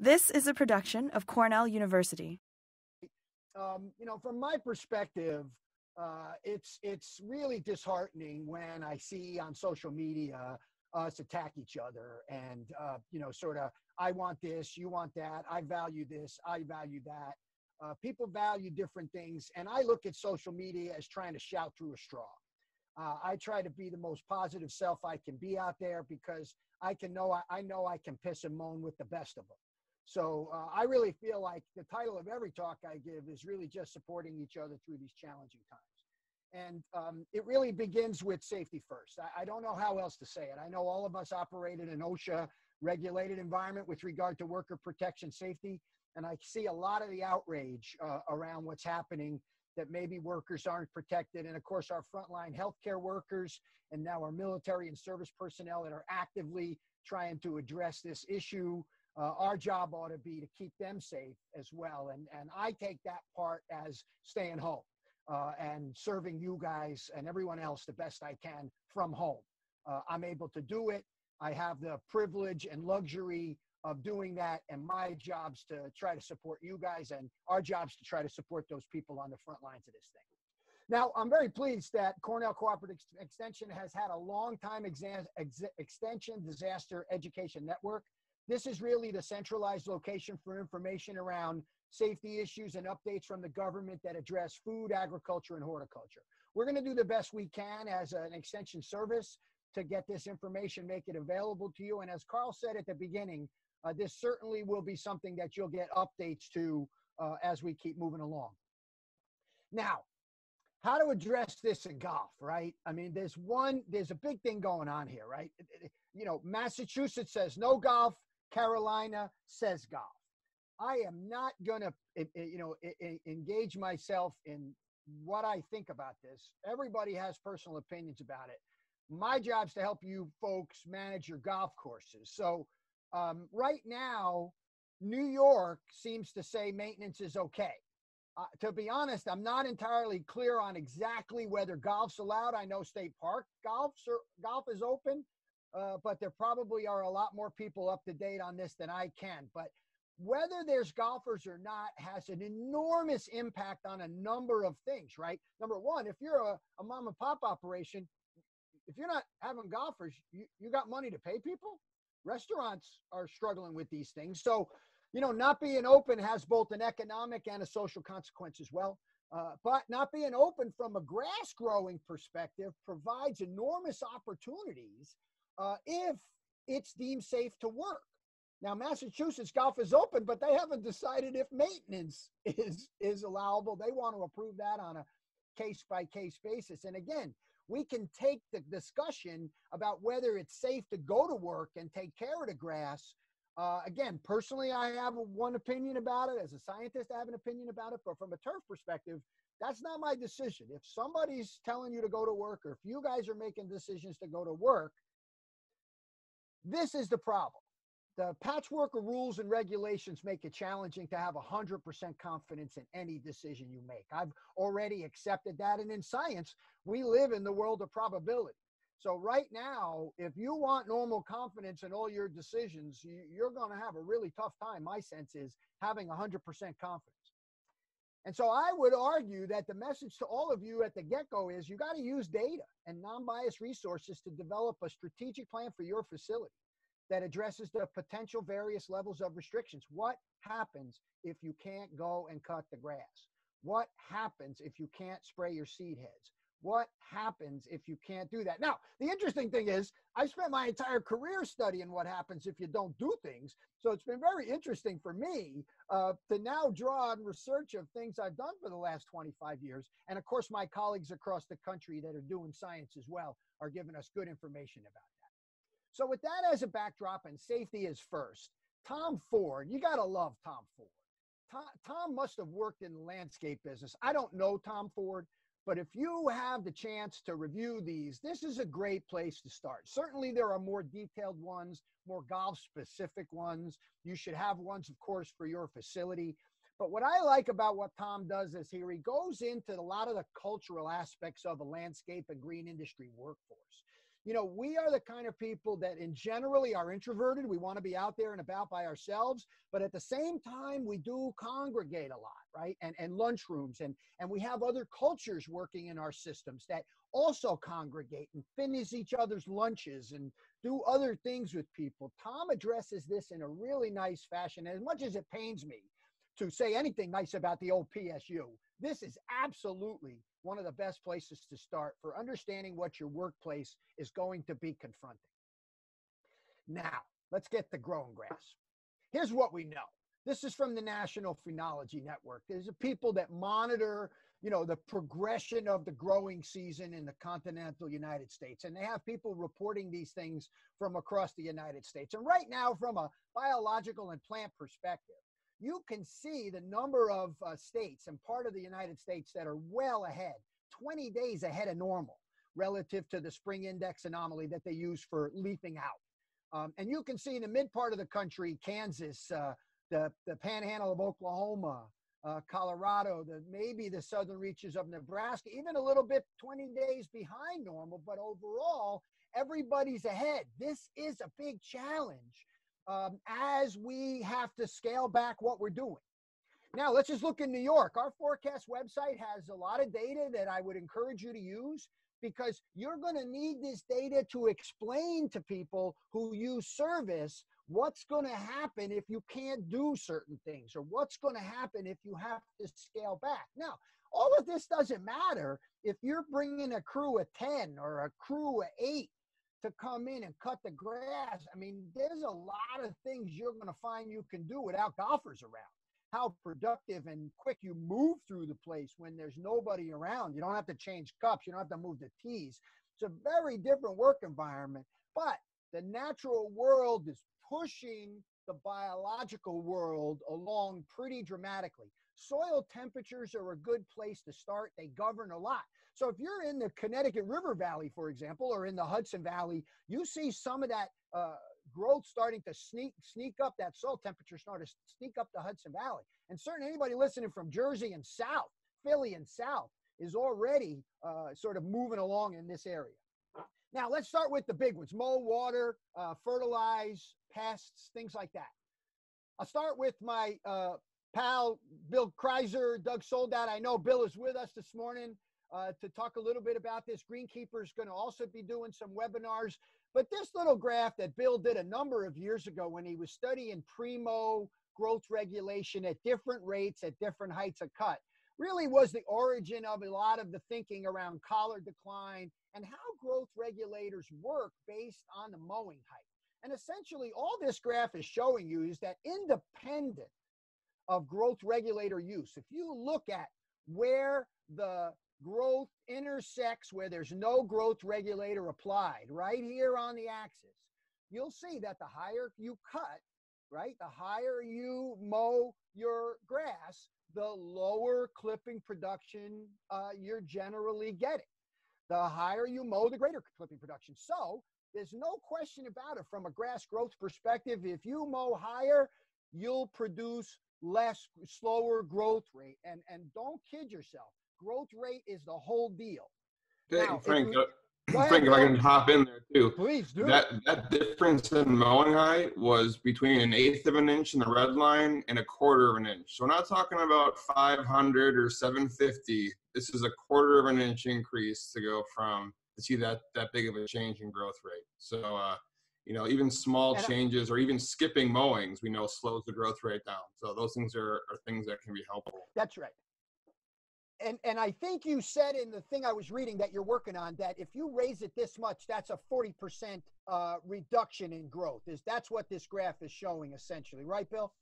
This is a production of Cornell University. Um, you know, from my perspective, uh, it's it's really disheartening when I see on social media us attack each other and uh, you know, sort of, I want this, you want that, I value this, I value that. Uh, people value different things, and I look at social media as trying to shout through a straw. Uh, I try to be the most positive self I can be out there because I can know I, I know I can piss and moan with the best of them. So uh, I really feel like the title of every talk I give is really just supporting each other through these challenging times. And um, it really begins with safety first. I, I, don't know how else to say it. I know all of us operate in an OSHA regulated environment with regard to worker protection safety. And I see a lot of the outrage uh, around what's happening that maybe workers aren't protected. And of course, our frontline healthcare workers and now our military and service personnel that are actively trying to address this issue uh, our job ought to be to keep them safe as well. And, and I take that part as staying home uh, and serving you guys and everyone else the best I can from home. Uh, I'm able to do it. I have the privilege and luxury of doing that. And my job's to try to support you guys and our job's to try to support those people on the front lines of this thing. Now, I'm very pleased that Cornell Cooperative Extension has had a long time exam, ex- extension disaster education network this is really the centralized location for information around safety issues and updates from the government that address food, agriculture, and horticulture. We're going to do the best we can as an extension service to get this information, make it available to you. And as Carl said at the beginning, uh, this certainly will be something that you'll get updates to uh, as we keep moving along. Now, how to address this in golf, right? I mean, there's one, there's a big thing going on here, right? You know, Massachusetts says no golf, Carolina says golf. I am not going to, eh, eh, you know, engage myself in what I think about this. Everybody has personal opinions about it. My job is to help you folks manage your golf courses. So, um, right now, New York seems to say maintenance is okay. Uh, to be honest, I'm not entirely clear on exactly whether golf's allowed. I know State Park golf's or, golf is open uh, but there probably are a lot more people up to date on this than I can. But whether there's golfers or not has an enormous impact on a number of things, right? Number one, if you're a, a mom and pop operation, if you're not having golfers, you, you got money to pay people. Restaurants are struggling with these things. So, you know, not being open has both an economic and a social consequence as well. Uh, but not being open from a grass growing perspective provides enormous opportunities uh, if it's deemed safe to work. Now, Massachusetts golf is open, but they haven't decided if maintenance is is allowable. They want to approve that on a case by case basis. And again, we can take the discussion about whether it's safe to go to work and take care of the grass. Uh, again, personally, I have one opinion about it. As a scientist, I have an opinion about it. But from a turf perspective, that's not my decision. If somebody's telling you to go to work, or if you guys are making decisions to go to work, this is the problem. The patchwork of rules and regulations make it challenging to have 100% confidence in any decision you make. I've already accepted that. And in science, we live in the world of probability. So, right now, if you want normal confidence in all your decisions, you're going to have a really tough time, my sense is, having 100% confidence. And so I would argue that the message to all of you at the get go is you got to use data and non biased resources to develop a strategic plan for your facility that addresses the potential various levels of restrictions. What happens if you can't go and cut the grass? What happens if you can't spray your seed heads? What happens if you can't do that? Now, the interesting thing is, I spent my entire career studying what happens if you don't do things. So it's been very interesting for me uh, to now draw on research of things I've done for the last 25 years. And of course, my colleagues across the country that are doing science as well are giving us good information about that. So, with that as a backdrop, and safety is first, Tom Ford, you got to love Tom Ford. Tom, Tom must have worked in the landscape business. I don't know Tom Ford, but if you have the chance to review these, this is a great place to start. Certainly, there are more detailed ones, more golf specific ones. You should have ones, of course, for your facility. But what I like about what Tom does is here he goes into a lot of the cultural aspects of a landscape and green industry workforce. you know, we are the kind of people that in generally are introverted. We want to be out there and about by ourselves, but at the same time, we do congregate a lot, right? And and lunchrooms and and we have other cultures working in our systems that also congregate and finish each other's lunches and do other things with people. Tom addresses this in a really nice fashion. As much as it pains me to say anything nice about the old PSU, this is absolutely one of the best places to start for understanding what your workplace is going to be confronting. Now, let's get the growing grass. Here's what we know. This is from the National Phenology Network. There's people that monitor, you know, the progression of the growing season in the continental United States. And they have people reporting these things from across the United States. And right now, from a biological and plant perspective, you can see the number of uh, states and part of the United States that are well ahead, 20 days ahead of normal relative to the spring index anomaly that they use for leafing out. Um, and you can see in the mid part of the country, Kansas, uh, the, the panhandle of Oklahoma, uh, Colorado, the maybe the southern reaches of Nebraska, even a little bit 20 days behind normal, but overall, everybody's ahead. This is a big challenge um, as we have to scale back what we're doing. Now, let's just look in New York. Our forecast website has a lot of data that I would encourage you to use because you're going to need this data to explain to people who use service what's going to happen if you can't do certain things or what's going to happen if you have to scale back. Now, all of this doesn't matter if you're bringing a crew of 10 or a crew of 8 to come in and cut the grass. I mean, there's a lot of things you're going to find you can do without golfers around. How productive and quick you move through the place when there's nobody around. You don't have to change cups, you don't have to move the tees. It's a very different work environment, but the natural world is pushing the biological world along pretty dramatically. Soil temperatures are a good place to start. They govern a lot. So if you're in the Connecticut River Valley, for example, or in the Hudson Valley, you see some of that uh, growth starting to sneak sneak up that soil temperature starting to sneak up the Hudson Valley. And certainly anybody listening from Jersey and south, Philly and south, is already uh, sort of moving along in this area. Now let's start with the big ones: mow, water, uh, fertilize, things like that. I'll start with my uh, pal Bill Kreuser, Doug Soldat. I know Bill is with us this morning uh, to talk a little bit about this. Greenkeeper is going to also be doing some webinars. But this little graph that Bill did a number of years ago when he was studying primo growth regulation at different rates at different heights of cut really was the origin of a lot of the thinking around collar decline and how growth regulators work based on the mowing height. And essentially, all this graph is showing you is that independent of growth regulator use, if you look at where the growth intersects where there's no growth regulator applied, right here on the axis, you'll see that the higher you cut, right, the higher you mow your grass, the lower clipping production uh, you're generally getting. The higher you mow, the greater clipping production. So there's no question about it from a grass growth perspective. If you mow higher, you'll produce less, slower growth rate. And, and don't kid yourself growth rate is the whole deal. Hey, now, Frank, if we, uh, Frank, if I can hop in there too. Please do. That that difference in mowing height was between an eighth of an inch in the red line and a quarter of an inch. So we're not talking about 500 or 750. This is a quarter of an inch increase to go from to see that that big of a change in growth rate. So uh, you know, even small changes or even skipping mowings, we know slows the growth rate down. So those things are, are things that can be helpful. That's right and and I think you said in the thing I was reading that you're working on that if you raise it this much, that's a 40% uh, reduction in growth. Is that's what this graph is showing essentially, right, Bill?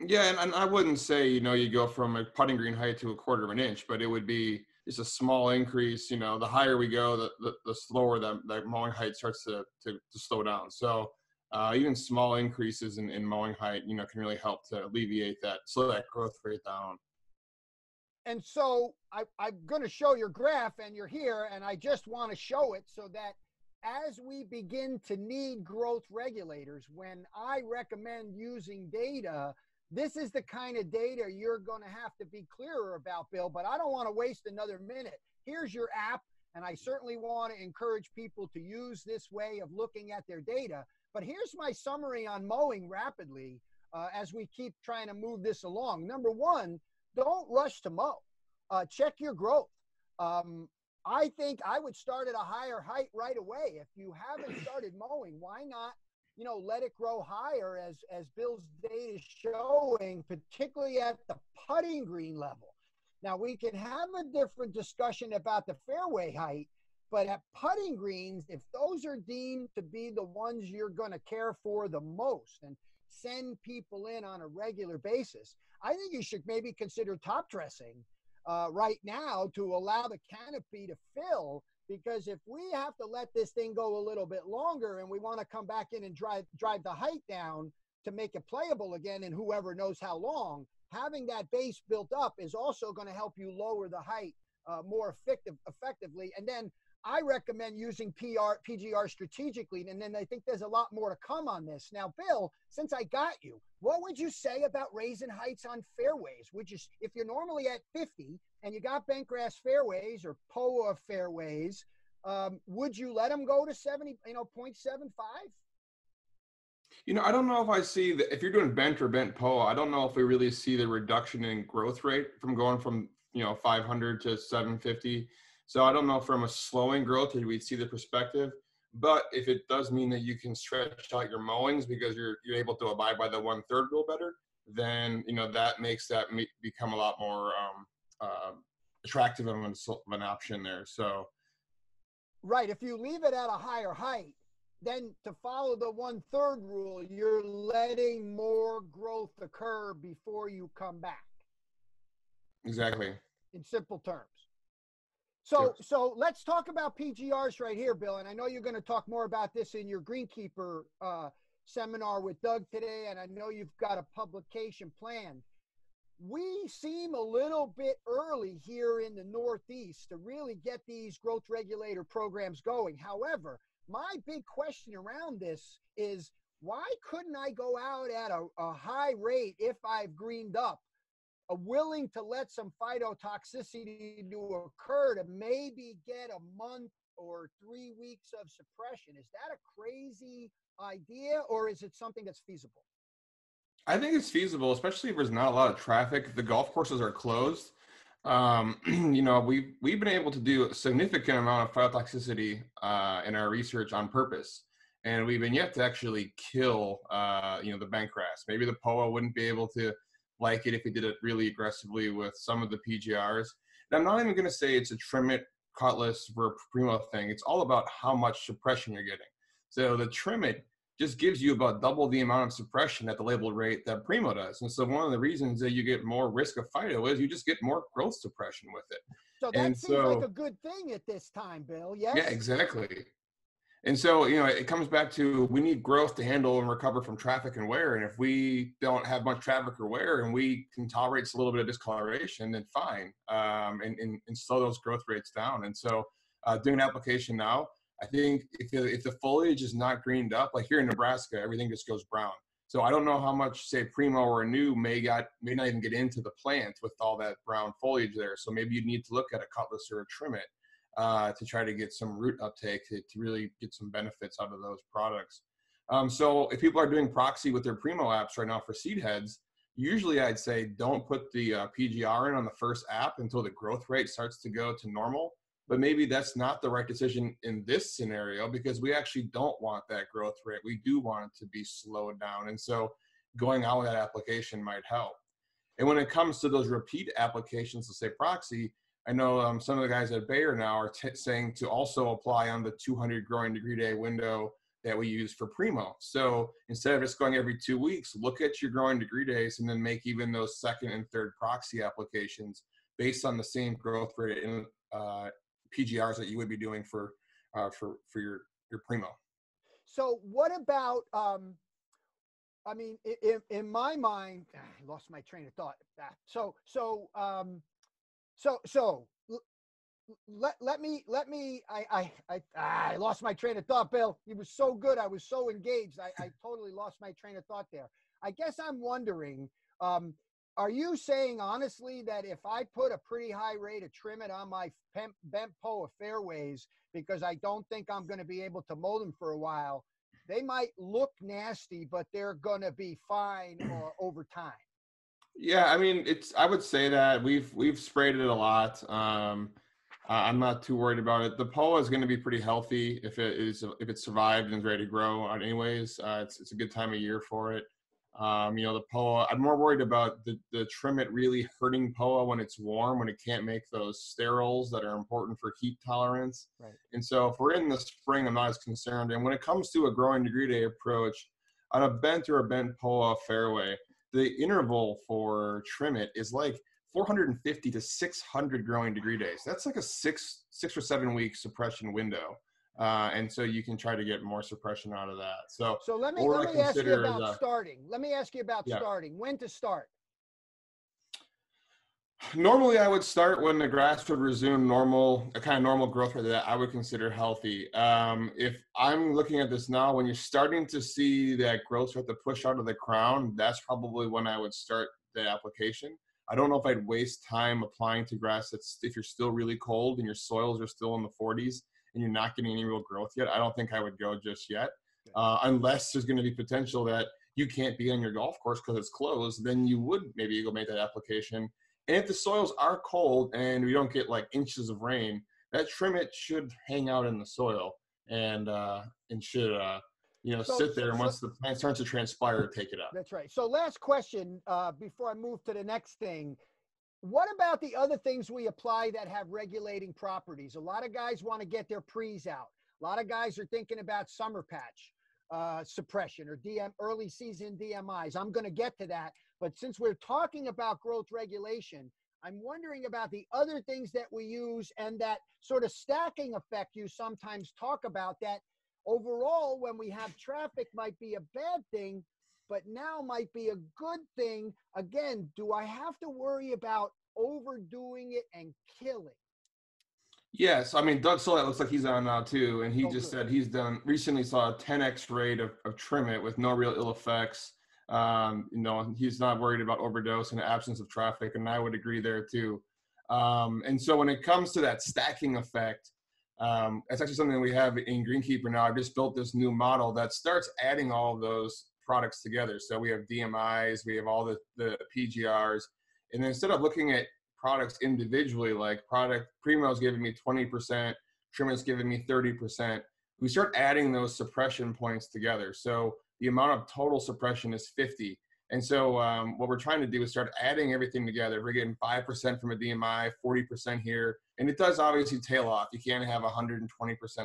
Yeah, and, and I wouldn't say you know you go from a putting green height to a quarter of an inch, but it would be just a small increase. You know, the higher we go, the the, the slower that that mowing height starts to to, to slow down. So. Uh, even small increases in, in mowing height, you know, can really help to alleviate that, slow that growth rate down and so I, I'm going to show your graph, and you're here, and I just want to show it so that as we begin to need growth regulators, when I recommend using data, this is the kind of data you're going to have to be clearer about, Bill. But I don't want to waste another minute. Here's your app. And I certainly want to encourage people to use this way of looking at their data. But here's my summary on mowing rapidly uh, as we keep trying to move this along. Number one, don't rush to mow. Uh, check your growth. Um, I think I would start at a higher height right away. If you haven't started mowing, why not, you know, let it grow higher as as Bill's data is showing, particularly at the putting green level. Now we can have a different discussion about the fairway height, but at putting greens, if those are deemed to be the ones you're going to care for the most and send people in on a regular basis, I think you should maybe consider top dressing uh, right now to allow the canopy to fill. Because if we have to let this thing go a little bit longer and we want to come back in and drive drive the height down to make it playable again, and whoever knows how long, having that base built up is also going to help you lower the height uh, more effective effectively. And then I recommend using PR, PGR strategically. And then I think there's a lot more to come on this. Now, Bill, since I got you, what would you say about raising heights on fairways? Would you, if you're normally at 50 and you got bentgrass fairways or POA fairways, um, would you let them go to 70, you know, 0.75? You know, I don't know if I see that if you're doing bent or bent POA, I don't know if we really see the reduction in growth rate from going from, you know, 500 to 750 so I don't know from a slowing growth if we'd see the perspective, but if it does mean that you can stretch out your mowings because you're you're able to abide by the one third rule better, then you know that makes that become a lot more um, uh, attractive of an, of an option there. So, right, if you leave it at a higher height, then to follow the one third rule, you're letting more growth occur before you come back. Exactly. In simple terms. So, yes. so let's talk about PGRs right here, Bill. And I know you're going to talk more about this in your Greenkeeper uh, seminar with Doug today, and I know you've got a publication planned. We seem a little bit early here in the Northeast to really get these growth regulator programs going. However, my big question around this is why couldn't I go out at a, a high rate if I've greened up willing to let some phytotoxicity to occur to maybe get a month or three weeks of suppression. Is that a crazy idea or is it something that's feasible? I think it's feasible, especially if there's not a lot of traffic. The golf courses are closed. Um, you know, we've we've been able to do a significant amount of phytotoxicity uh, in our research on purpose, and we've been yet to actually kill, uh, you know, the bent grass. Maybe the POA wouldn't be able to like it if we did it really aggressively with some of the PGRs. And I'm not even going to say it's a trim it, cutless, for primo thing. It's all about how much suppression you're getting. So the trimmit just gives you about double the amount of suppression at the labeled rate that Primo does. And so one of the reasons that you get more risk of phyto is you just get more growth suppression with it. So that and seems so, like a good thing at this time, Bill. Yes. Yeah, exactly. And so, you know, it comes back to we need growth to handle and recover from traffic and wear. And if we don't have much traffic or wear and we can tolerate a little bit of discoloration, then fine, um, and, and, and, slow those growth rates down. And so, uh, doing application now, I think if the, if the foliage is not greened up, like here in Nebraska, everything just goes brown. So I don't know how much, say, primo or new may got may not even get into the plant with all that brown foliage there. So maybe you need to look at a cutless or a trimmit uh, to try to get some root uptake to, to, really get some benefits out of those products. Um, so if people are doing proxy with their Primo apps right now for seed heads, usually I'd say don't put the uh, PGR in on the first app until the growth rate starts to go to normal. But maybe that's not the right decision in this scenario because we actually don't want that growth rate. We do want it to be slowed down. And so going out with that application might help. And when it comes to those repeat applications, let's say proxy, I know um, some of the guys at Bayer now are t- saying to also apply on the 200 growing degree day window that we use for Primo. So instead of just going every two weeks, look at your growing degree days and then make even those second and third proxy applications based on the same growth rate in uh, PGRs that you would be doing for uh, for for your your Primo. So what about? Um, I mean, in, in my mind, I lost my train of thought. Ah, so so um, so so let let me let me I I I, I lost my train of thought, Bill. He was so good. I was so engaged. I, I totally lost my train of thought there. I guess I'm wondering. Um, are you saying honestly that if I put a pretty high rate of trimmit on my bent, bent POA fairways because I don't think I'm going to be able to mow them for a while, they might look nasty, but they're going to be fine uh, over time? Yeah, I mean, it's. I would say that we've we've sprayed it a lot. Um, I'm not too worried about it. The POA is going to be pretty healthy if it is if it survived and is ready to grow. Anyways, uh, it's it's a good time of year for it. Um, you know, the POA, I'm more worried about the, the trimmit really hurting POA when it's warm, when it can't make those sterols that are important for heat tolerance. Right. And so if we're in the spring, I'm not as concerned. And when it comes to a growing degree day approach, on a bent or a bent POA fairway, the interval for Trimmit is like 450 to 600 growing degree days. That's like a six, six or seven week suppression window. Uh, and so you can try to get more suppression out of that. So, so let me let me ask you about uh, starting. Let me ask you about yeah. starting. When to start? Normally, I would start when the grass would resume normal, a kind of normal growth rate that I would consider healthy. Um, if I'm looking at this now, when you're starting to see that growth start to push out of the crown, that's probably when I would start the application. I don't know if I'd waste time applying to grass that's if you're still really cold and your soils are still in the 40s and you're not getting any real growth yet, I don't think I would go just yet. Uh, unless there's going to be potential that you can't be on your golf course because it's closed, then you would maybe go make that application. And if the soils are cold and we don't get like inches of rain, that Trimmit should hang out in the soil and uh, and should uh, you know so, sit there. So, and once so, the plant starts to transpire, take it up. That's right. So last question uh, before I move to the next thing what about the other things we apply that have regulating properties? A lot of guys want to get their pre's out. A lot of guys are thinking about summer patch uh, suppression or DM early season DMIs. I'm going to get to that. But since we're talking about growth regulation, I'm wondering about the other things that we use and that sort of stacking effect you sometimes talk about that overall when we have traffic might be a bad thing but now might be a good thing. Again, do I have to worry about overdoing it and killing? Yes, I mean Doug Soldat looks like he's on now too, and he oh, just good. said he's done recently saw a 10x rate of, of Trimmit with no real ill effects. Um, you know, he's not worried about overdose and absence of traffic, and I would agree there too. Um, and so when it comes to that stacking effect, um, it's actually something that we have in Greenkeeper now. I've just built this new model that starts adding all of those products together. So we have DMIs, we have all the, the PGRs. And then instead of looking at products individually, like product Primo's giving me 20%, Trimmit's giving me 30%, we start adding those suppression points together. So the amount of total suppression is 50. And so um, what we're trying to do is start adding everything together. We're getting 5% from a DMI, 40% here. And it does obviously tail off. You can't have 120%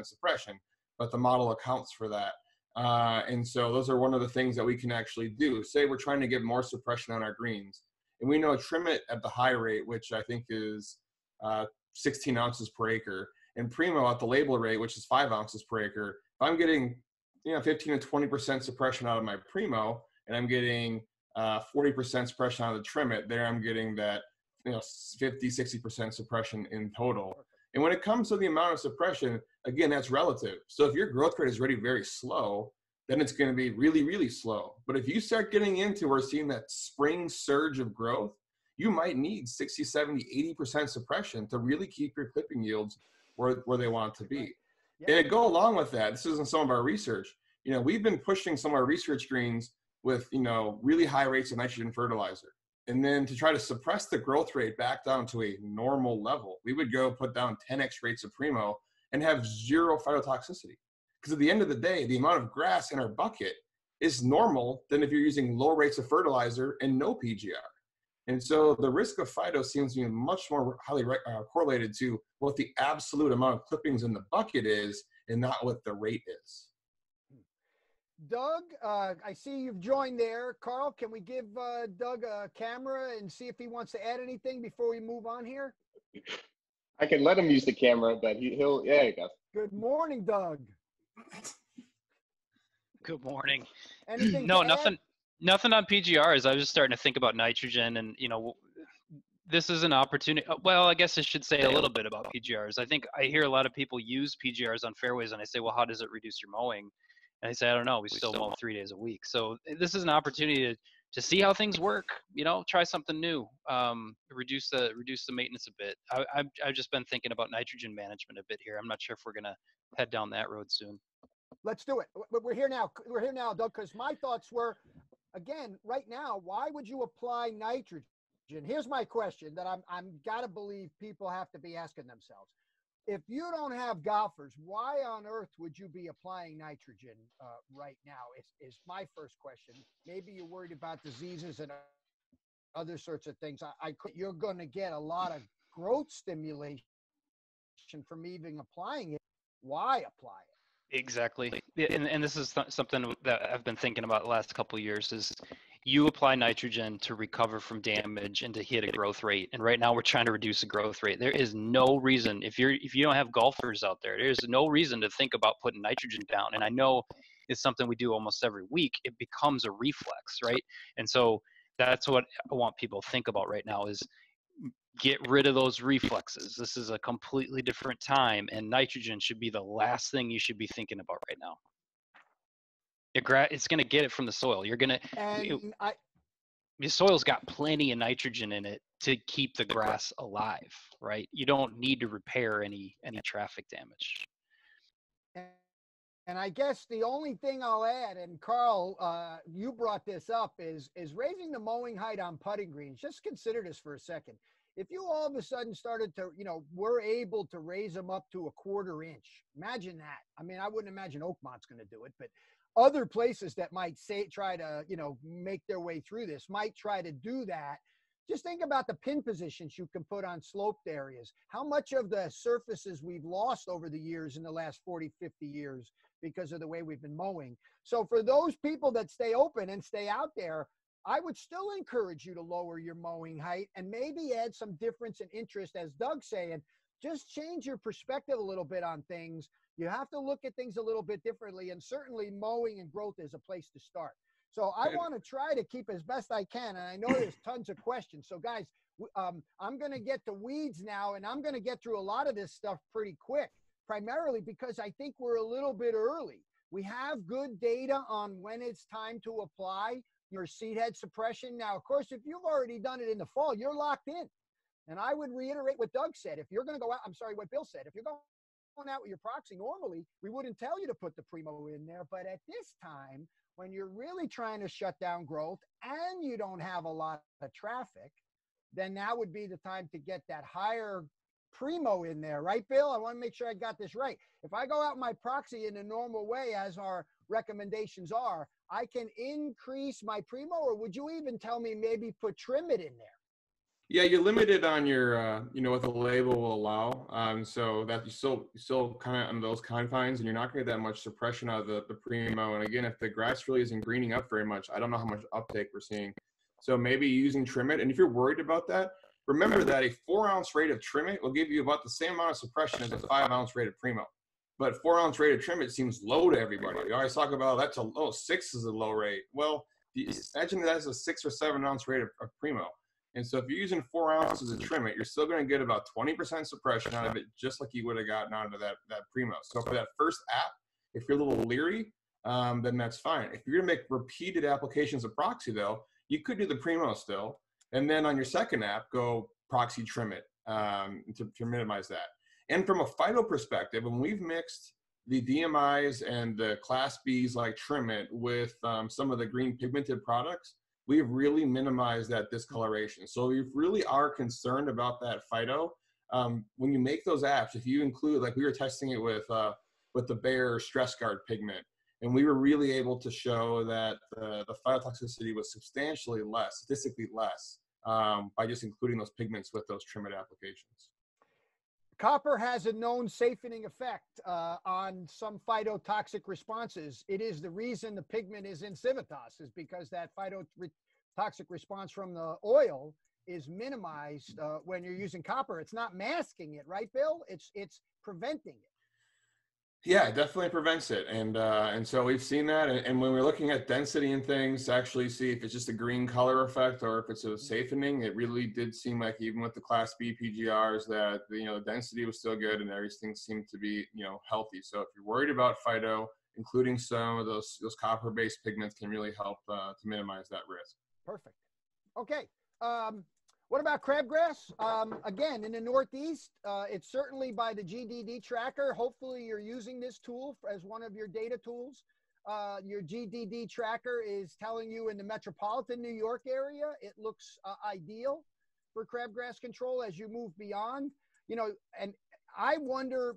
suppression, but the model accounts for that. Uh, and so those are one of the things that we can actually do. Say we're trying to get more suppression on our greens, and we know Trimmit at the high rate, which I think is uh, 16 ounces per acre, and primo at the label rate, which is five ounces per acre. If I'm getting you know 15 to 20 percent suppression out of my primo, and I'm getting uh, 40 percent suppression out of the Trimmit, there I'm getting that you know 50, 60 percent suppression in total. And when it comes to the amount of suppression, again, that's relative. So if your growth rate is already very slow, then it's going to be really, really slow. But if you start getting into or seeing that spring surge of growth, you might need 60, 70, 80% suppression to really keep your clipping yields where, where they want to be. Yeah. And go along with that, this isn't some of our research. You know, we've been pushing some of our research greens with, you know, really high rates of nitrogen fertilizer. And then to try to suppress the growth rate back down to a normal level, we would go put down 10x rates of primo and have zero phytotoxicity. Because at the end of the day, the amount of grass in our bucket is normal than if you're using low rates of fertilizer and no PGR. And so the risk of phyto seems to be much more highly uh, correlated to what the absolute amount of clippings in the bucket is and not what the rate is. Doug, uh, I see you've joined there. Carl, can we give uh, Doug a camera and see if he wants to add anything before we move on here? I can let him use the camera, but he, will Yeah, you go. Good morning, Doug. Good morning. Anything no, nothing. Add? Nothing on PGRs. I was just starting to think about nitrogen, and you know, this is an opportunity. Uh, well, I guess I should say a little bit about PGRs. I think I hear a lot of people use PGRs on fairways, and I say, well, how does it reduce your mowing? And I say, I don't know. We, we still, still mow three days a week. So this is an opportunity to to see how things work. You know, try something new. Um, reduce the reduce the maintenance a bit. I, I've I've just been thinking about nitrogen management a bit here. I'm not sure if we're gonna head down that road soon. Let's do it. We're here now. We're here now, Doug, because my thoughts were, again, right now, why would you apply nitrogen? Here's my question that I'm I'm gotta believe people have to be asking themselves. If you don't have golfers, why on earth would you be applying nitrogen uh, right now? Is is my first question. Maybe you're worried about diseases and other sorts of things. I, I you're going to get a lot of growth stimulation from even applying it. Why apply it? Exactly. And, and this is th- something that I've been thinking about the last couple of years is you apply nitrogen to recover from damage and to hit a growth rate. And right now we're trying to reduce the growth rate. There is no reason if you're if you don't have golfers out there, there's no reason to think about putting nitrogen down. And I know it's something we do almost every week. It becomes a reflex, right? And so that's what I want people to think about right now is get rid of those reflexes. This is a completely different time, and nitrogen should be the last thing you should be thinking about right now. It's going to get it from the soil. You're going to, I, the soil's got plenty of nitrogen in it to keep the grass alive, right? You don't need to repair any any traffic damage. And, and I guess the only thing I'll add, and Carl, uh, you brought this up, is is raising the mowing height on putting greens. Just consider this for a second. If you all of a sudden started to, you know, were able to raise them up to a quarter inch, imagine that. I mean, I wouldn't imagine Oakmont's going to do it, but other places that might say try to, you know, make their way through this might try to do that just think about the pin positions you can put on sloped areas. How much of the surfaces we've lost over the years in the last 40, 50 years because of the way we've been mowing. So for those people that stay open and stay out there, I would still encourage you to lower your mowing height and maybe add some difference in interest, as Doug's saying. Just change your perspective a little bit on things. You have to look at things a little bit differently, and certainly mowing and growth is a place to start. So I want to try to keep as best I can, and I know there's tons of questions. So guys, um, I'm going to get to weeds now, and I'm going to get through a lot of this stuff pretty quick, primarily because I think we're a little bit early. We have good data on when it's time to apply your seed head suppression. Now, of course, if you've already done it in the fall, you're locked in. And I would reiterate what Doug said. If you're going to go out, I'm sorry, what Bill said. If you're going out with your proxy, normally we wouldn't tell you to put the primo in there. But at this time, when you're really trying to shut down growth and you don't have a lot of traffic, then now would be the time to get that higher primo in there, right, Bill? I want to make sure I got this right. If I go out my proxy in a normal way, as our recommendations are, I can increase my primo, or would you even tell me maybe put trimmit in there? Yeah, you're limited on your, uh, you know, what the label will allow. Um, so that you still, still kind of on those confines, and you're not going to get that much suppression out of the, the primo. And again, if the grass really isn't greening up very much, I don't know how much uptake we're seeing. So maybe using trimmit. And if you're worried about that, remember that a four ounce rate of trimmit will give you about the same amount of suppression as a five ounce rate of primo. But four ounce rate of trimmit seems low to everybody. You always talk about that's a low, six is a low rate. Well, imagine that's a six or seven ounce rate of, of primo. And so if you're using four ounces of trimmit, you're still going to get about 20% suppression out of it, just like you would have gotten out of that, that primo. So for that first app, if you're a little leery, um, then that's fine. If you're going to make repeated applications of proxy, though, you could do the primo still. And then on your second app, go proxy trimmit um, to, to minimize that. And from a phyto perspective, when we've mixed the DMIs and the class Bs like trimmit with um, some of the green pigmented products, we've really minimized that discoloration. So if you really are concerned about that phyto, um, when you make those apps, if you include, like we were testing it with, uh, with the Bayer StressGard pigment, and we were really able to show that the, the phytotoxicity was substantially less, statistically less, um, by just including those pigments with those trimmit applications. Copper has a known safening effect uh, on some phytotoxic responses. It is the reason the pigment is in Civitas, is because that phytotoxic response from the oil is minimized uh, when you're using copper. It's not masking it, right, Bill? It's it's preventing it. Yeah, it definitely prevents it, and uh, and so we've seen that. And, and, when we're looking at density and things, to actually see if it's just a green color effect or if it's a safening, it really did seem like even with the Class B PGRs that you know the density was still good and everything seemed to be you know healthy. So if you're worried about phyto, including some of those those copper-based pigments can really help uh, to minimize that risk. Perfect. Okay. Um, what about crabgrass? Um, again, in the Northeast, uh, it's certainly by the GDD tracker. Hopefully, you're using this tool as one of your data tools. Uh, your GDD tracker is telling you in the metropolitan New York area, it looks uh, ideal for crabgrass control as you move beyond. You know, and I wonder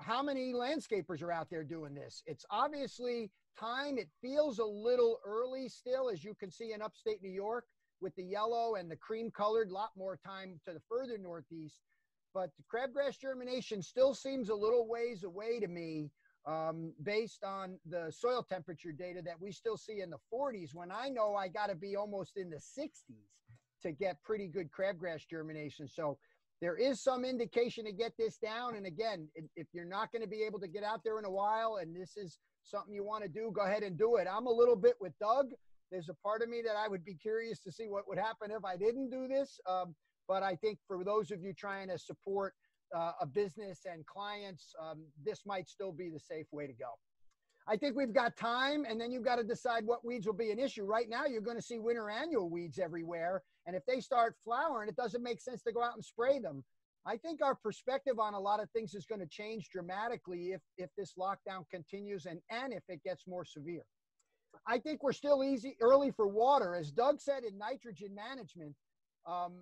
how many landscapers are out there doing this. It's obviously time. It feels a little early still, as you can see in upstate New York with the yellow and the cream colored, a lot more time to the further northeast. But crabgrass germination still seems a little ways away to me um, based on the soil temperature data that we still see in the 40s when I know I got to be almost in the 60s to get pretty good crabgrass germination. So there is some indication to get this down. And again, if you're not going to be able to get out there in a while and this is something you want to do, go ahead and do it. I'm a little bit with Doug. There's a part of me that I would be curious to see what would happen if I didn't do this. Um, but I think for those of you trying to support uh, a business and clients, um, this might still be the safe way to go. I think we've got time, and then you've got to decide what weeds will be an issue. Right now, you're going to see winter annual weeds everywhere. And if they start flowering, it doesn't make sense to go out and spray them. I think our perspective on a lot of things is going to change dramatically if, if this lockdown continues and, and if it gets more severe. I think we're still easy early for water. As Doug said in nitrogen management, um,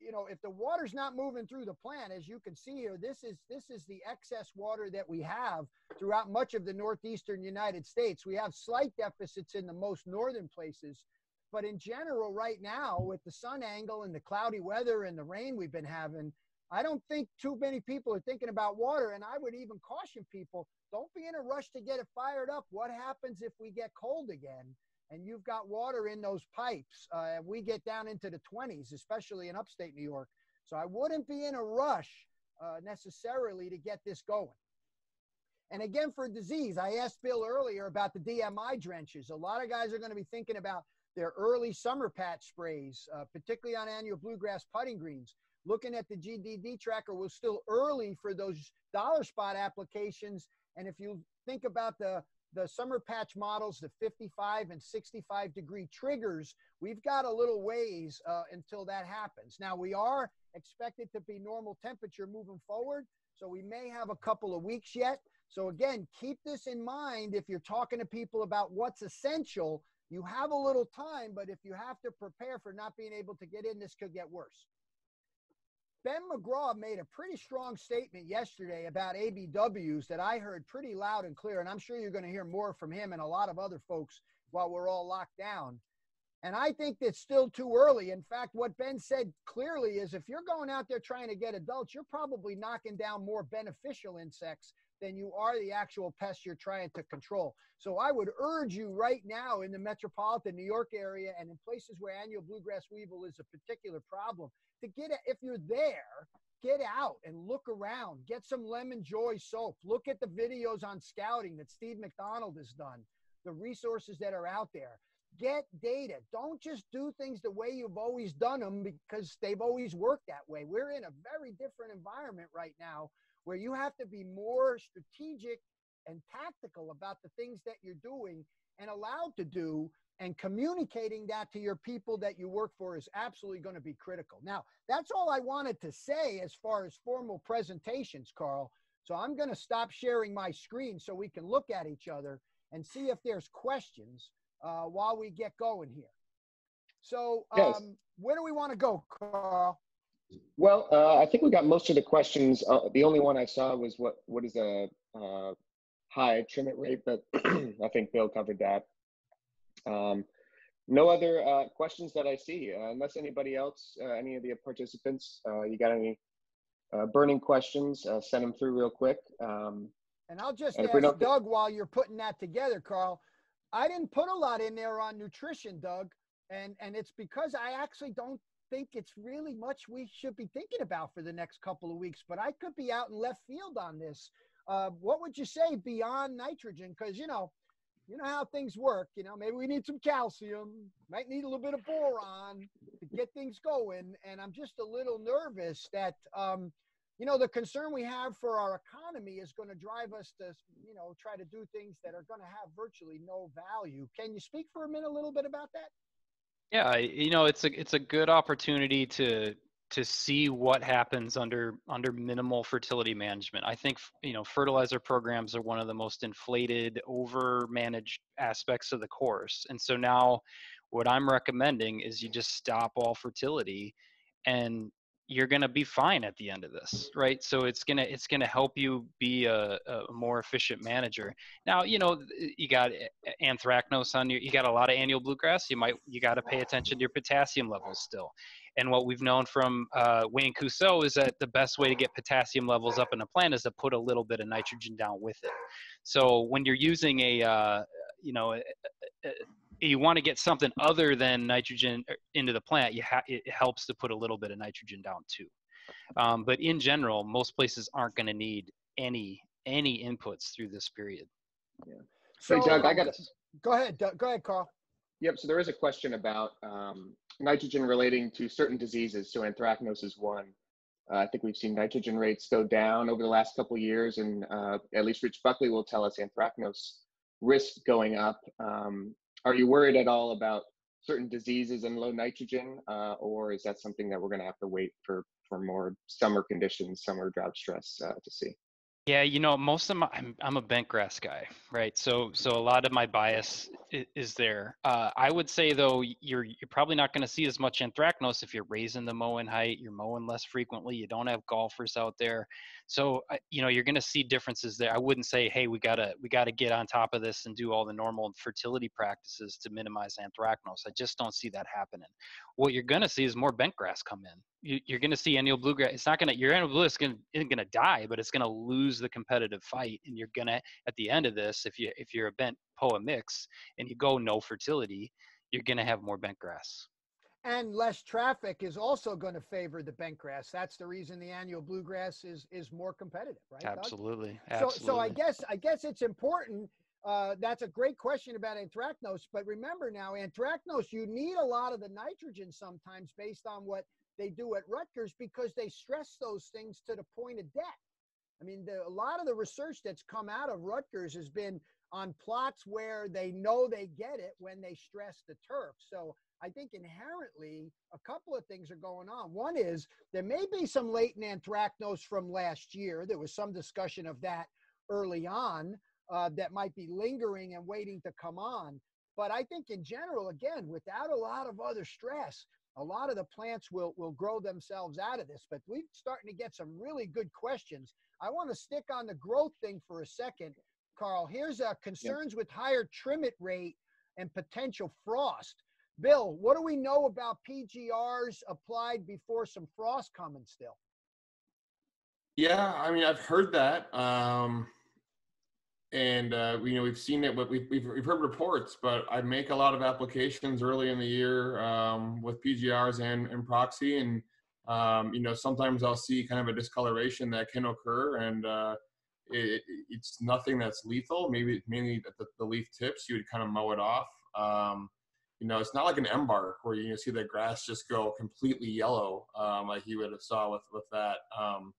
you know, if the water's not moving through the plant, as you can see here, this is this is the excess water that we have throughout much of the northeastern United States. We have slight deficits in the most northern places, but in general, right now, with the sun angle and the cloudy weather and the rain we've been having, I don't think too many people are thinking about water. And I would even caution people don't be in a rush to get it fired up. What happens if we get cold again? and you've got water in those pipes, uh, and we get down into the 20s, especially in upstate New York. So I wouldn't be in a rush uh, necessarily to get this going. And again, for disease, I asked Bill earlier about the DMI drenches. A lot of guys are going to be thinking about their early summer patch sprays, uh, particularly on annual bluegrass putting greens. Looking at the GDD tracker was still early for those dollar spot applications. And if you think about the the summer patch models, the 55 and 65 degree triggers, we've got a little ways uh, until that happens. Now, we are expected to be normal temperature moving forward, so we may have a couple of weeks yet. So, again, keep this in mind if you're talking to people about what's essential. You have a little time, but if you have to prepare for not being able to get in, this could get worse. Ben McGraw made a pretty strong statement yesterday about ABWs that I heard pretty loud and clear. And I'm sure you're going to hear more from him and a lot of other folks while we're all locked down. And I think it's still too early. In fact, what Ben said clearly is if you're going out there trying to get adults, you're probably knocking down more beneficial insects than you are the actual pest you're trying to control. So I would urge you right now in the metropolitan New York area and in places where annual bluegrass weevil is a particular problem to get if you're there, get out and look around. Get some lemon joy soap. Look at the videos on scouting that Steve McDonald has done. The resources that are out there. Get data. Don't just do things the way you've always done them because they've always worked that way. We're in a very different environment right now where you have to be more strategic and tactical about the things that you're doing and allowed to do and communicating that to your people that you work for is absolutely going to be critical. Now, that's all I wanted to say as far as formal presentations, Carl. So I'm going to stop sharing my screen so we can look at each other and see if there's questions uh, while we get going here. So, um, yes. where do we want to go, Carl? Well, uh, I think we got most of the questions. Uh, the only one I saw was what what is a uh, high trimmit rate, but I think Bill covered that. Um, no other uh, questions that I see, uh, unless anybody else, uh, any of the participants, uh, you got any uh, burning questions, uh, send them through real quick. Um, and I'll just and ask Doug while you're putting that together, Carl. I didn't put a lot in there on nutrition, Doug, and and it's because I actually don't think it's really much we should be thinking about for the next couple of weeks. But I could be out in left field on this. what would you say beyond nitrogen? Because you know you know how things work. You know, maybe we need some calcium, might need a little bit of boron to get things going. And I'm just a little nervous that, um, you know, the concern we have for our economy is going to drive us to, you know, try to do things that are going to have virtually no value. Can you speak for a minute a little bit about that? Yeah, you know, it's a it's a good opportunity to to see what happens under under minimal fertility management. I think you know fertilizer programs are one of the most inflated, over managed aspects of the course. And so now, what I'm recommending is you just stop all fertility, and you're going to be fine at the end of this right? So it's going to it's going to help you be a, a, more efficient manager. Now you know you got anthracnose on you you got a lot of annual bluegrass you might you got to pay attention to your potassium levels still. And what we've known from uh, Wayne Kussow is that the best way to get potassium levels up in a plant is to put a little bit of nitrogen down with it. So when you're using a, uh, you know, a, a, you want to get something other than nitrogen uh, into the plant, you ha- it helps to put a little bit of nitrogen down too. Um, but in general, most places aren't going to need any any inputs through this period. Yeah. So, Doug, I got to go ahead. Doug, go ahead, Carl. Yep. So there is a question about um, nitrogen relating to certain diseases. So anthracnose is one. Uh, I think we've seen nitrogen rates go down over the last couple of years, and uh, at least Rich Buckley will tell us anthracnose risk going up. Um, are you worried at all about certain diseases and low nitrogen, uh, or is that something that we're going to have to wait for for more summer conditions, summer drought stress uh, to see? Yeah, you know, most of my I'm, I'm a guy, right? So so a lot of my bias is, there. Uh, I would say though, you're you're probably not going to see as much anthracnose if you're raising the mowing height, you're mowing less frequently, you don't have golfers out there. So you know, you're going to see differences there. I wouldn't say, hey, we gotta we gotta get on top of this and do all the normal fertility practices to minimize anthracnose. I just don't see that happening. What you're going to see is more bent grass come in you, are going to see annual bluegrass. It's not going to your annual bluegrass isn't going to die, but it's going to lose the competitive fight. And you're going to at the end of this, if you if you're a bent poa mix and you go no fertility, you're going to have more bent grass. And less traffic is also going to favor the bent grass. That's the reason the annual bluegrass is is more competitive, right? Absolutely. Absolutely. So so I guess I guess it's important uh, that's a great question about anthracnose. But remember now, anthracnose, you need a lot of the nitrogen sometimes based on what they do at Rutgers because they stress those things to the point of death. I mean, the, a lot of the research that's come out of Rutgers has been on plots where they know they get it when they stress the turf. So I think inherently a couple of things are going on. One is there may be some latent anthracnose from last year. There was some discussion of that early on uh, that might be lingering and waiting to come on. But I think in general, again, without a lot of other stress, a lot of the plants will will grow themselves out of this but we're starting to get some really good questions. I want to stick on the growth thing for a second carl. Here's uh, concerns yep. with higher Trimmit rate and potential frost. Bill what do we know about pgrs applied before some frost coming still? Yeah i mean i've heard that um and uh, you know we've seen it but we've, we've, we've heard reports but i make a lot of applications early in the year um, with pgrs and, and proxy and um, you know sometimes i'll see kind of a discoloration that can occur and uh, it, it's nothing that's lethal. Maybe mainly the, the leaf tips you would kind of mow it off. Um, you know it's not like an embark where you see the grass just go completely yellow um, like you would have saw with with that. Um,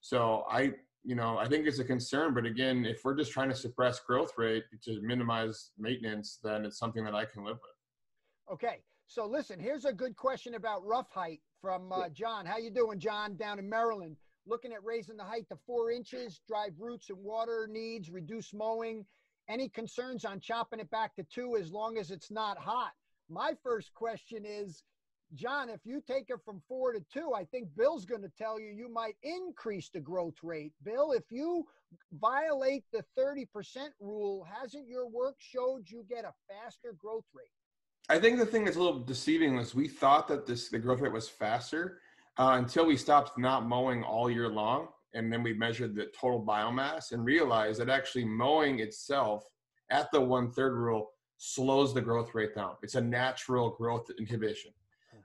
so i you know, I think it's a concern. But again, if we're just trying to suppress growth rate to minimize maintenance, then it's something that I can live with. Okay. So listen, here's a good question about rough height from uh, John. How you doing, John, down in Maryland? Looking at raising the height to four inches, drive roots and water needs, reduce mowing. Any concerns on chopping it back to two as long as it's not hot? My first question is John, if you take it from four to two, I think Bill's going to tell you you might increase the growth rate. Bill, if you violate the 30% rule, hasn't your work showed you get a faster growth rate? I think the thing that's a little deceiving was we thought that this the growth rate was faster uh, until we stopped not mowing all year long, and then we measured the total biomass and realized that actually mowing itself at the one third rule slows the growth rate down. It's a natural growth inhibition.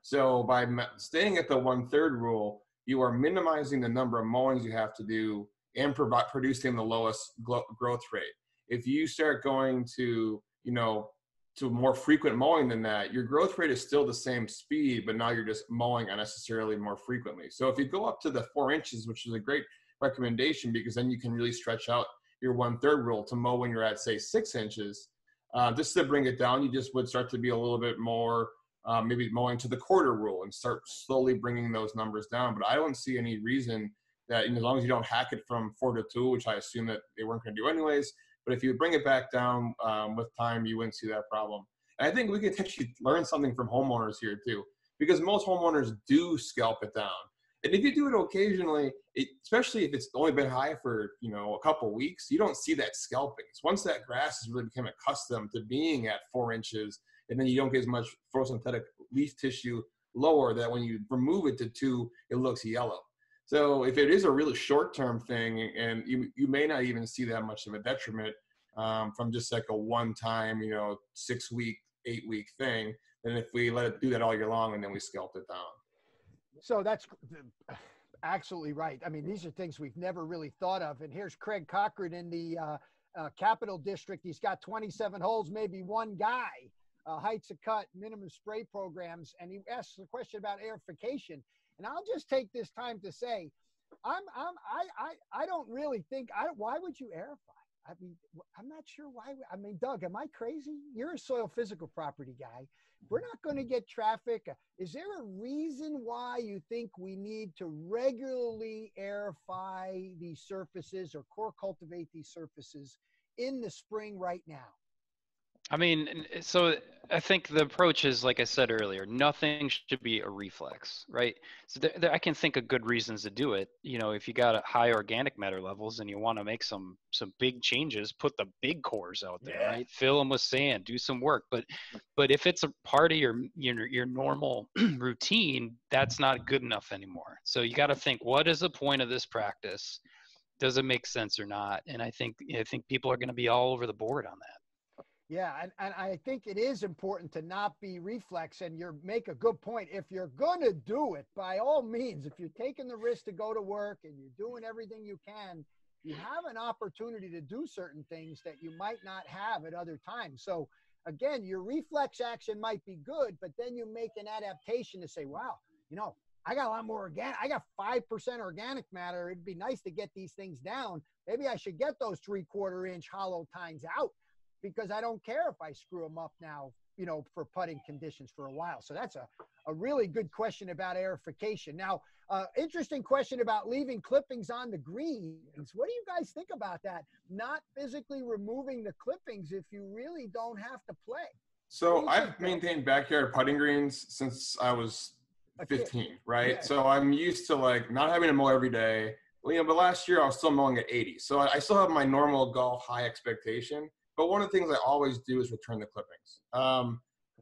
So by staying at the one third rule, you are minimizing the number of mowings you have to do and provide, producing the lowest growth rate. If you start going to, you know, to more frequent mowing than that, your growth rate is still the same speed, but now you're just mowing unnecessarily more frequently. So if you go up to the four inches, which is a great recommendation because then you can really stretch out your one third rule to mow when you're at say six inches. Uh, just to bring it down, you just would start to be a little bit more um, maybe mowing to the quarter rule and start slowly bringing those numbers down. But I don't see any reason that you know, as long as you don't hack it from four to two, which I assume that they weren't going to do anyways. But if you bring it back down um, with time, you wouldn't see that problem. And I think we could actually learn something from homeowners here too, because most homeowners do scalp it down. And if you do it occasionally, it, especially if it's only been high for you know a couple weeks, you don't see that scalping. Once that grass has really become accustomed to being at four inches, and then you don't get as much photosynthetic leaf tissue lower that when you remove it to two, it looks yellow. So if it is a really short-term thing, and you you may not even see that much of a detriment um, from just like a one-time, you know, six-week, eight-week thing, then if we let it do that all year long and then we scalp it down. So that's absolutely right. I mean, these are things we've never really thought of. And here's Craig Cochran in the uh, uh, Capital District. He's got 27 holes, maybe one guy, uh, heights of cut, minimum spray programs. And he asks a question about aerification. And I'll just take this time to say, I'm, I'm, I, I, I don't really think, I, why would you aerify? I mean, I'm not sure why. I mean, Doug, am I crazy? You're a soil physical property guy. We're not going to get traffic. Is there a reason why you think we need to regularly aerify these surfaces or core cultivate these surfaces in the spring right now? I mean, so I think the approach is, like I said earlier, nothing should be a reflex, right? So there, there, I can think of good reasons to do it. You know, if you got high organic matter levels and you want to make some some big changes, put the big cores out there, yeah. right? Fill them with sand, do some work. But but if it's a part of your your your normal routine, that's not good enough anymore. So you got to think, what is the point of this practice? Does it make sense or not? And I think I think people are going to be all over the board on that. Yeah, and, and I think it is important to not be reflex. And you make a good point. If you're going to do it, by all means, if you're taking the risk to go to work and you're doing everything you can, you have an opportunity to do certain things that you might not have at other times. So, again, your reflex action might be good, but then you make an adaptation to say, wow, you know, I got a lot more organic. I got 5% organic matter. It'd be nice to get these things down. Maybe I should get those three quarter inch hollow tines out because I don't care if I screw them up now, you know, for putting conditions for a while. So that's a, a really good question about aerification. Now, uh, interesting question about leaving clippings on the greens. What do you guys think about that? Not physically removing the clippings if you really don't have to play. So I've maintained backyard putting greens since I was 15, right? Yeah. So I'm used to like not having to mow every day. Well, you know, but last year I was still mowing at 80. So I still have my normal golf high expectation. But one of the things I always do is return the clippings. Um,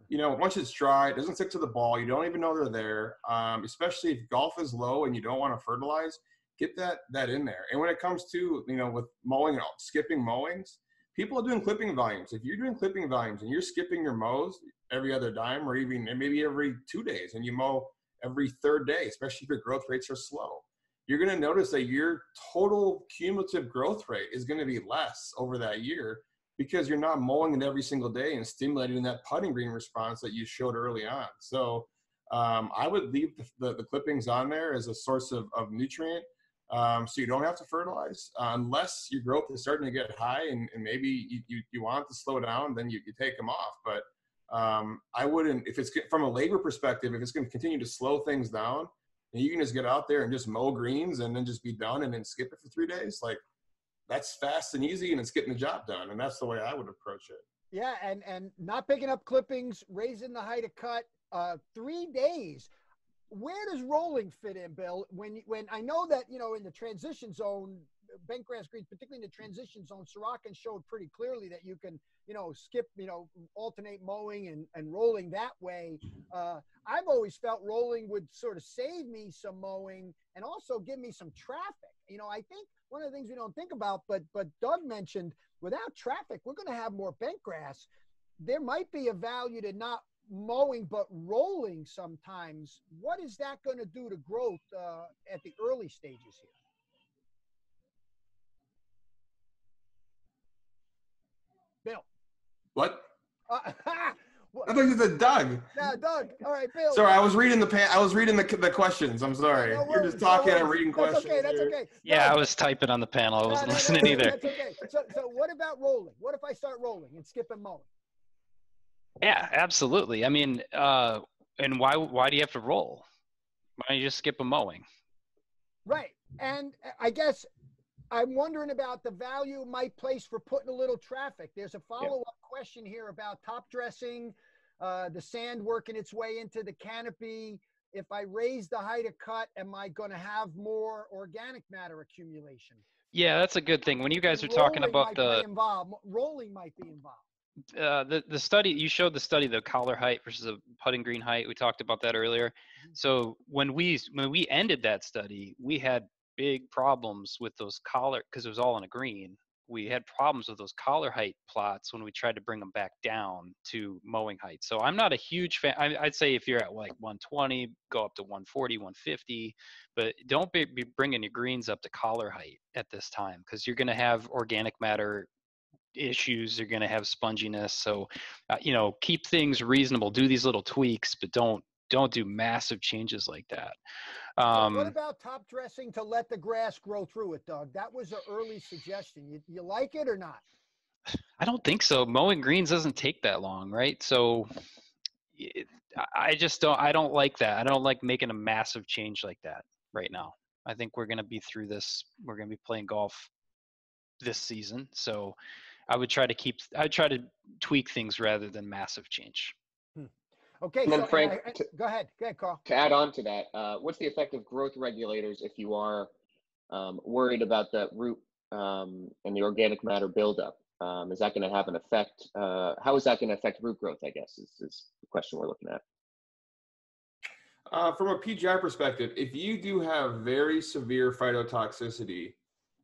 you know, once it's dry, it doesn't stick to the ball. You don't even know they're there. Um, especially if golf is low and you don't want to fertilize, get that that in there. And when it comes to you know with mowing, and skipping mowings, people are doing clipping volumes. If you're doing clipping volumes and you're skipping your mows every other dime or even maybe every two days, and you mow every third day, especially if your growth rates are slow, you're going to notice that your total cumulative growth rate is going to be less over that year because you're not mowing it every single day and stimulating that putting green response that you showed early on. So um, I would leave the, the, the, clippings on there as a source of, of nutrient. Um, so you don't have to fertilize uh, unless your growth is starting to get high and, and maybe you, you, you, want to slow down, then you, you take them off. But um, I wouldn't, if it's from a labor perspective, if it's going to continue to slow things down, and you can just get out there and just mow greens and then just be done and then skip it for three days, like that's fast and easy and it's getting the job done. And that's the way I would approach it. Yeah, and and not picking up clippings, raising the height of cut, uh, three days. Where does rolling fit in, Bill? When when I know that you know in the transition zone, bent grass greens, particularly in the transition zone, Sorochan showed pretty clearly that you can, you know, skip, you know, alternate mowing and, and rolling that way. Uh, I've always felt rolling would sort of save me some mowing and also give me some traffic. You know, I think one of the things we don't think about, but but Doug mentioned, without traffic, we're going to have more bent grass. There might be a value to not mowing but rolling sometimes. What is that going to do to growth uh, at the early stages here? What? Uh, I thought you said Doug. Yeah, Doug. All right, Bill. Sorry, I was reading the pan- I was reading the the questions. I'm sorry. No You're just talking no and reading that's questions. Okay, that's okay. Yeah, I was typing on the panel. I wasn't no, listening either. That's okay. So, so what about rolling? What if I start rolling and skip and mowing? Yeah, absolutely. I mean, uh, and why why do you have to roll? Why don't you just skip a mowing? Right. And I guess I'm wondering about the value my place for putting a little traffic. There's a follow up yeah. Question here about top dressing, uh, the sand working its way into the canopy. If I raise the height of cut, am I going to have more organic matter accumulation? Yeah, that's a good thing. When you guys are talking about the involved, rolling might be involved. Uh, the the study you showed the study the collar height versus the putting green height. We talked about that earlier. Mm-hmm. So when we when we ended that study, we had big problems with those collar because it was all in a green. We had problems with those collar height plots when we tried to bring them back down to mowing height. So I'm not a huge fan. I, would say if you're at like 120, go up to 140, 150, but don't be, be bringing your greens up to collar height at this time because you're going to have organic matter issues you're going to have sponginess so uh, you know keep things reasonable do these little tweaks but don't don't do massive changes like that um, what about top dressing to let the grass grow through it, Doug? That was an early suggestion. You, you like it or not? I don't think so. Mowing greens doesn't take that long, right? So it, I just don't. I don't like that. I don't like making a massive change like that right now. I think we're going to be through this. We're going to be playing golf this season, so I would try to keep. I would try to tweak things rather than massive change. Okay, and then so, Frank, uh, to, go ahead. Go ahead, Carl. To add on to that, uh, what's the effect of growth regulators if you are um, worried about the root um, and the organic matter buildup? Um, is that going to have an effect? Uh, how is that going to affect root growth? I guess is, is the question we're looking at. Uh, from a PGI perspective, if you do have very severe phytotoxicity,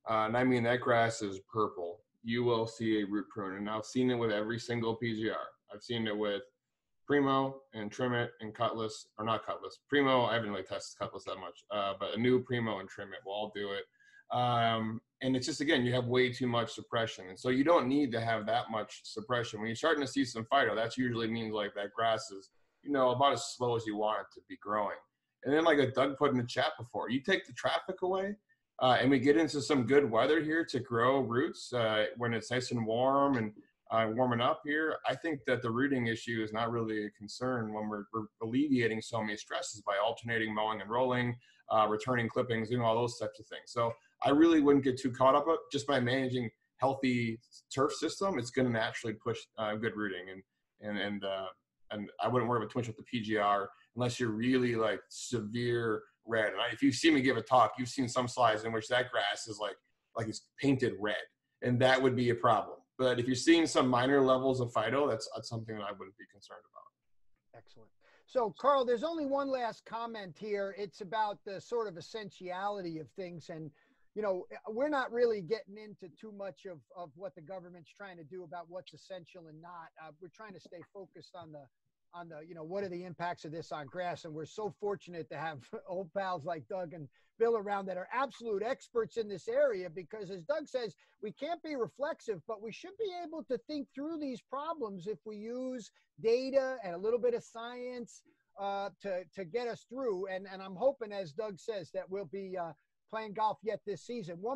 uh, and I mean that grass is purple, you will see a root prune. And I've seen it with every single PGR. I've seen it with Primo and Trimmit and Cutless, or not Cutless. Primo, I haven't really tested Cutless that much, uh, but a new Primo and Trimmit will all do it. Um, and it's just again, you have way too much suppression, and so you don't need to have that much suppression. When you're starting to see some phyto, that usually means like that grass is, you know, about as slow as you want it to be growing. And then, like a Doug put in the chat before, you take the traffic away, uh, and we get into some good weather here to grow roots uh, when it's nice and warm and uh, warming up here, I think that the rooting issue is not really a concern when we're, we're alleviating so many stresses by alternating mowing and rolling, uh, returning clippings, doing all those types of things. So I really wouldn't get too caught up just by managing healthy turf system. It's going to naturally push uh, good rooting, and and and uh, and I wouldn't worry about too much with the PGR unless you're really like severe red. And I, if you've seen me give a talk, you've seen some slides in which that grass is like like it's painted red, and that would be a problem but if you're seeing some minor levels of phyto, that's, that's something that I wouldn't be concerned about. Excellent. So, Carl, there's only one last comment here. It's about the sort of essentiality of things. And, you know, we're not really getting into too much of, of what the government's trying to do about what's essential and not. Uh, we're trying to stay focused on the on the you know what are the impacts of this on grass and we're so fortunate to have old pals like doug and bill around that are absolute experts in this area because as doug says we can't be reflexive but we should be able to think through these problems if we use data and a little bit of science uh, to to get us through. And and i'm hoping as doug says that we'll be uh, playing golf yet this season. One